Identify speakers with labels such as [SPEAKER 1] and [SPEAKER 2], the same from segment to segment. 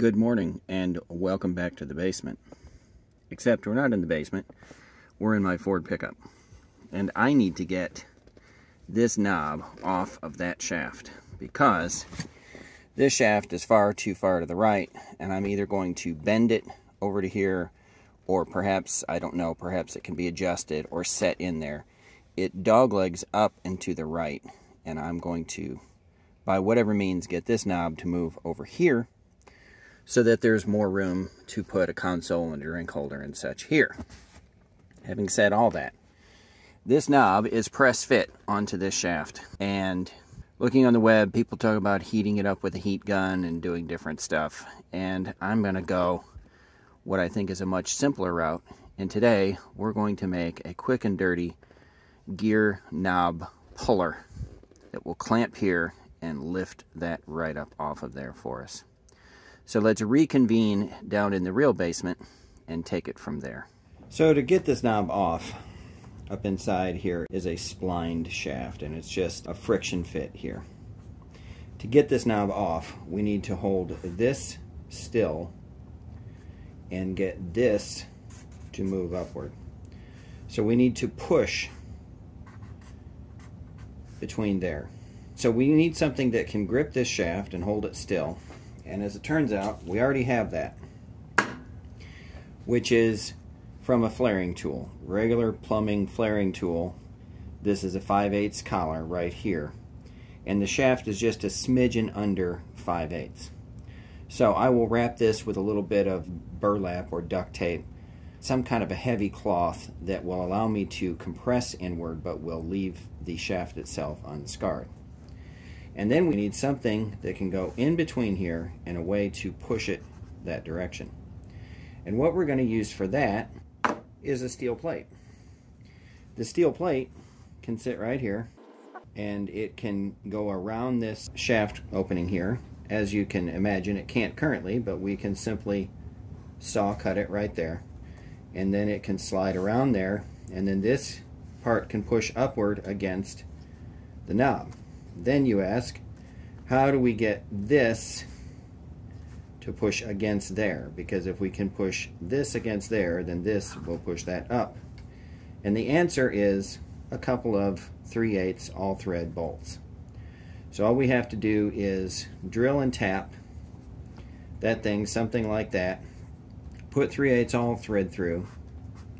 [SPEAKER 1] Good morning and welcome back to the basement. Except we're not in the basement, we're in my Ford pickup. And I need to get this knob off of that shaft because this shaft is far too far to the right and I'm either going to bend it over to here or perhaps, I don't know, perhaps it can be adjusted or set in there. It doglegs up and to the right and I'm going to, by whatever means, get this knob to move over here so that there's more room to put a console and a drink holder and such here. Having said all that, this knob is press fit onto this shaft and looking on the web people talk about heating it up with a heat gun and doing different stuff and I'm gonna go what I think is a much simpler route and today we're going to make a quick and dirty gear knob puller that will clamp here and lift that right up off of there for us. So let's reconvene down in the real basement and take it from there. So to get this knob off, up inside here is a splined shaft and it's just a friction fit here. To get this knob off, we need to hold this still and get this to move upward. So we need to push between there. So we need something that can grip this shaft and hold it still and as it turns out, we already have that, which is from a flaring tool, regular plumbing flaring tool. This is a 5 8 collar right here. And the shaft is just a smidgen under 5 8 So I will wrap this with a little bit of burlap or duct tape, some kind of a heavy cloth that will allow me to compress inward but will leave the shaft itself unscarred. And then we need something that can go in between here and a way to push it that direction. And what we're going to use for that is a steel plate. The steel plate can sit right here and it can go around this shaft opening here. As you can imagine, it can't currently, but we can simply saw cut it right there. And then it can slide around there, and then this part can push upward against the knob. Then you ask, how do we get this to push against there? Because if we can push this against there, then this will push that up. And the answer is a couple of 3 8 all thread bolts. So all we have to do is drill and tap that thing, something like that. Put 3 8 all thread through,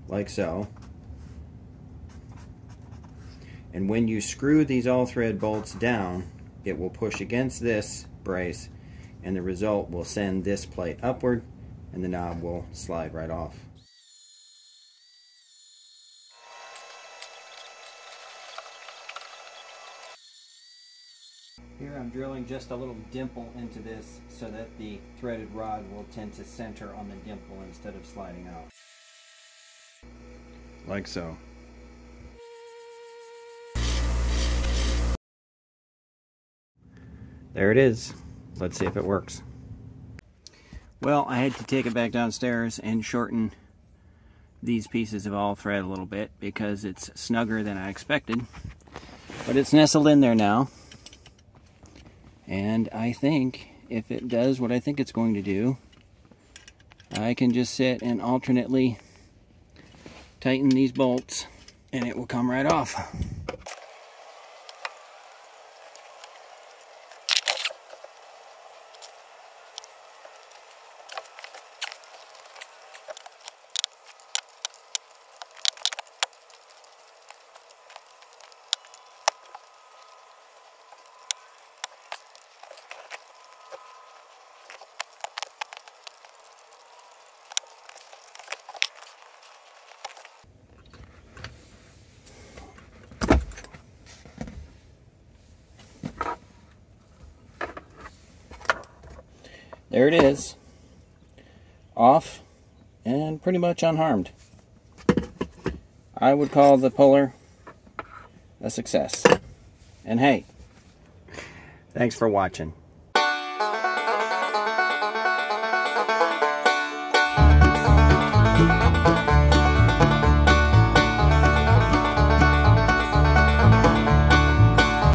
[SPEAKER 1] like so. And when you screw these all thread bolts down, it will push against this brace and the result will send this plate upward and the knob will slide right off. Here I'm drilling just a little dimple into this so that the threaded rod will tend to center on the dimple instead of sliding out. Like so. There it is. Let's see if it works. Well, I had to take it back downstairs and shorten these pieces of all thread a little bit because it's snugger than I expected. But it's nestled in there now. And I think if it does what I think it's going to do, I can just sit and alternately tighten these bolts and it will come right off. There it is. Off and pretty much unharmed. I would call the puller a success. And hey thanks for watching